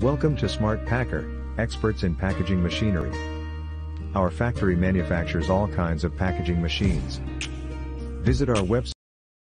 Welcome to Smart Packer, experts in packaging machinery. Our factory manufactures all kinds of packaging machines. Visit our website